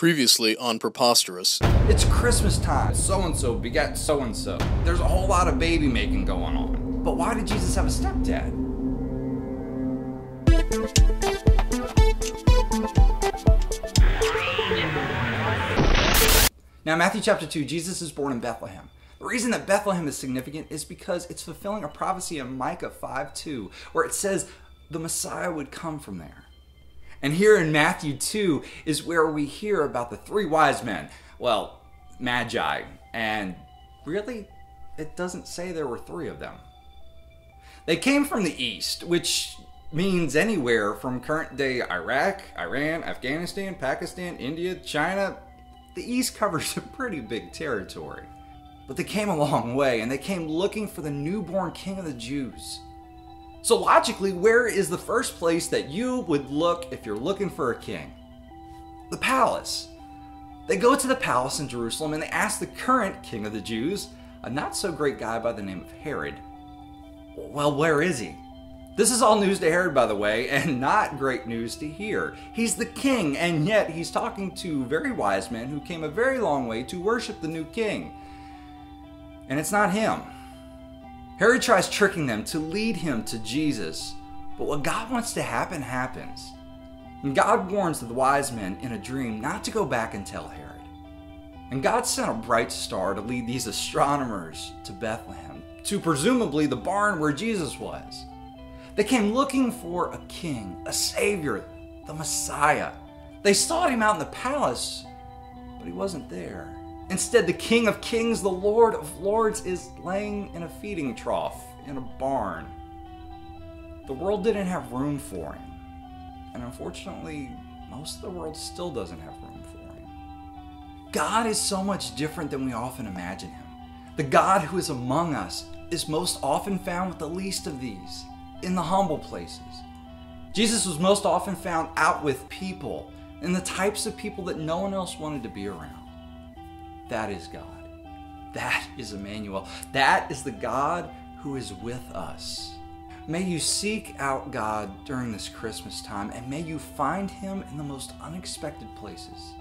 Previously on Preposterous. It's Christmas time. So and so begat so and so. There's a whole lot of baby making going on. But why did Jesus have a stepdad? Now, Matthew chapter 2, Jesus is born in Bethlehem. The reason that Bethlehem is significant is because it's fulfilling a prophecy in Micah 5 2, where it says the Messiah would come from there. And here in Matthew 2 is where we hear about the three wise men. Well, magi. And really, it doesn't say there were three of them. They came from the east, which means anywhere from current day Iraq, Iran, Afghanistan, Pakistan, India, China. The east covers a pretty big territory. But they came a long way and they came looking for the newborn king of the Jews. So, logically, where is the first place that you would look if you're looking for a king? The palace. They go to the palace in Jerusalem and they ask the current king of the Jews, a not so great guy by the name of Herod, well, where is he? This is all news to Herod, by the way, and not great news to hear. He's the king, and yet he's talking to very wise men who came a very long way to worship the new king. And it's not him. Herod tries tricking them to lead him to Jesus, but what God wants to happen happens. And God warns the wise men in a dream not to go back and tell Herod. And God sent a bright star to lead these astronomers to Bethlehem, to presumably the barn where Jesus was. They came looking for a king, a savior, the Messiah. They sought him out in the palace, but he wasn't there. Instead, the King of Kings, the Lord of Lords, is laying in a feeding trough in a barn. The world didn't have room for him. And unfortunately, most of the world still doesn't have room for him. God is so much different than we often imagine him. The God who is among us is most often found with the least of these, in the humble places. Jesus was most often found out with people, and the types of people that no one else wanted to be around. That is God. That is Emmanuel. That is the God who is with us. May you seek out God during this Christmas time and may you find Him in the most unexpected places.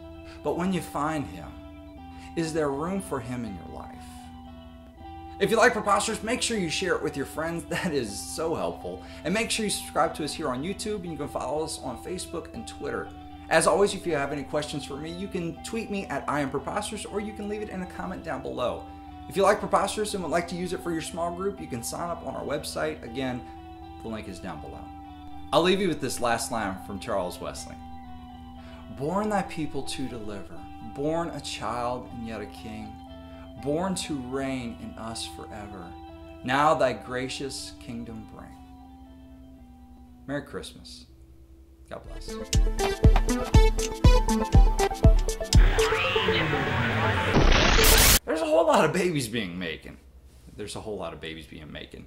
But when you find Him, is there room for Him in your life? If you like Preposterous, make sure you share it with your friends. That is so helpful. And make sure you subscribe to us here on YouTube and you can follow us on Facebook and Twitter. As always, if you have any questions for me, you can tweet me at I am Preposterous or you can leave it in a comment down below. If you like Preposterous and would like to use it for your small group, you can sign up on our website. Again, the link is down below. I'll leave you with this last line from Charles Wesley Born thy people to deliver, born a child and yet a king, born to reign in us forever. Now thy gracious kingdom bring. Merry Christmas. God bless. There's a whole lot of babies being making. There's a whole lot of babies being making.